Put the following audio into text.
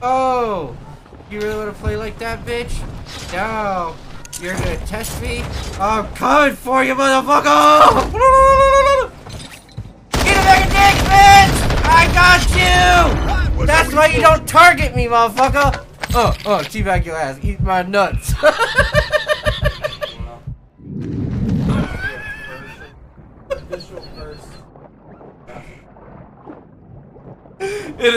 Oh! You really want to play like that, bitch? No! You're gonna test me? I'm coming for you, motherfucker! Get a of dick, bitch! I got you! That's why you don't target me, motherfucker! Oh, oh, teabag your ass. Eat my nuts. it